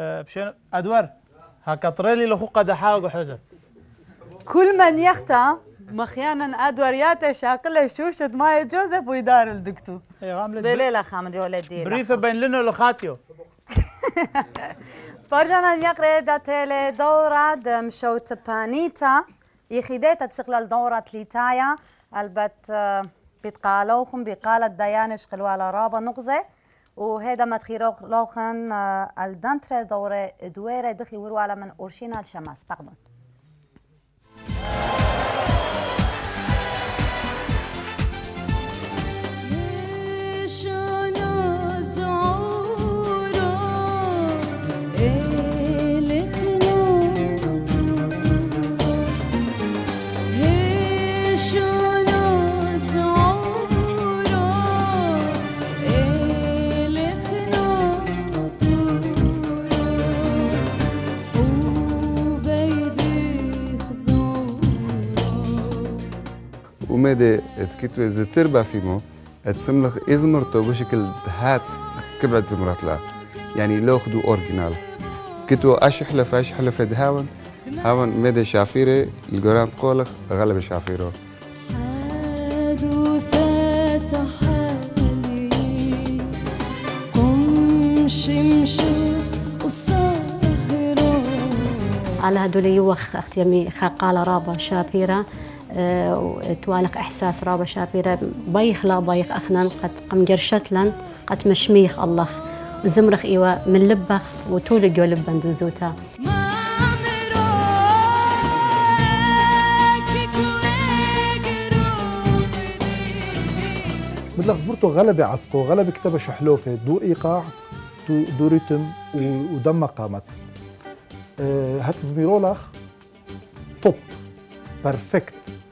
بشين ادور هكطريلي لخو قد حاوق حوزه كل من يختا مخيانا ادورياته شاقله شوشة ماي جوزيف ويدار الدكتور. غامله دليل خامد يولد دي بريفة بين لنا لخاتيو فرجانا يقرأ داتيلي دورة مشوت بانيتا. يخيديتا تسقل دورة ليتايا البت آه، بيتقالوخن بقالة ديانش قلوالا رابا نغزة وهذا ما تخيروخ لوخن آه، الدنتري دورة دويرة دخي ورو على من أورشينا الشماس باردون ومادة تكتو إذا تربع فيمو تسملخ إزمرتو بشكل هات كبعد زمرت لا. يعني لو خدو أورجينال. كتو أشحلف أشحلف دهاون هاون. مادة شافيري؟ القران تقولخ غلب شافيرو. على هدول يوخ أخت يمي قال رابا شابيرة توالق إحساس رابا شابيرة بيخ لا بيخ أخنا قد قم جرشتلن قد مشميخ الله. زمرخ إيوا من لبخ وتولق لبن دوزوتا مثل خبرته غلبة عصقه غلبة كتابة شحلوفة دو إيقاع دو, ريتم ودم قامت آه، هات زميرولخ توب بيرفكت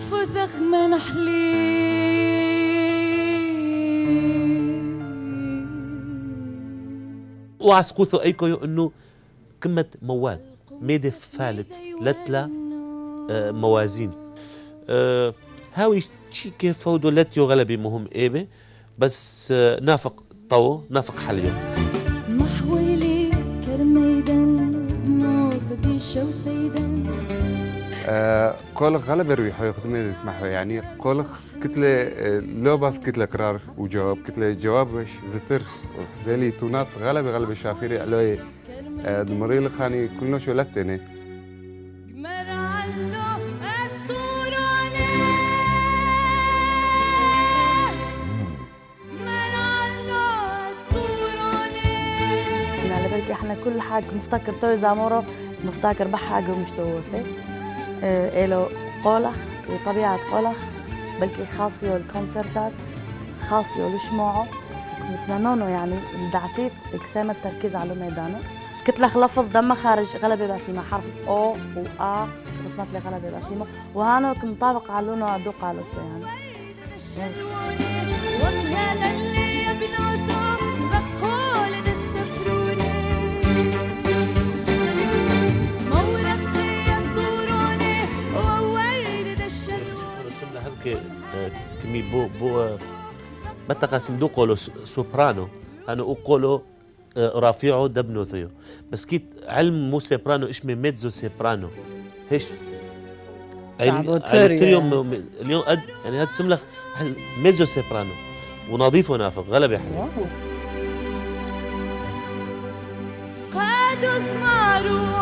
فثخ من حلي وعسقوثو أيكو انه كمة موال. ميدي فالت لتلا آه، موازين. آه، هاوي شي كيف فودو لتيو غلبي مهم ايبه بس آه، نافق طو نافق حليو. محولي كرميدن نوض دي آه، قولخ غلبة رويحة يخدم محو يعني قولخ كتلة آه، لو بس كتلة قرار وجواب. كتلة جواب وش؟ زتر زالي تونات. غلبة غلبة شافيري ألوي آه، دمري لخاني كلنا شو بالك إحنا كل حاجة نفتكر توي زامورو نفتكر بحاجة مش توفي. إله قولخ وطبيعة قولخ بلكي خاصيو الكونسرتات خاصيو لشموعه نتمنونه يعني الدعتيت إقسام التركيز على ميدانه كتلخ لفظ دم خارج غلبة بسيمة حرف أو و آ رسمت لي غلبة بسيمة وهانو مطابق على لونه دو قالوس يعني كمي بو بو متى قاسم دو قولو سوبرانو. أنا اقولو آه، رافيعو دبنو ثيو بس كيت علم مو سوبرانو اشمي ميتزو سوبرانو؟ هيش؟ وتري اليوم اليوم قد يعني هاد سملخ ميزو سوبرانو. ونظيف ونافق غلبة حلو قاد زمارو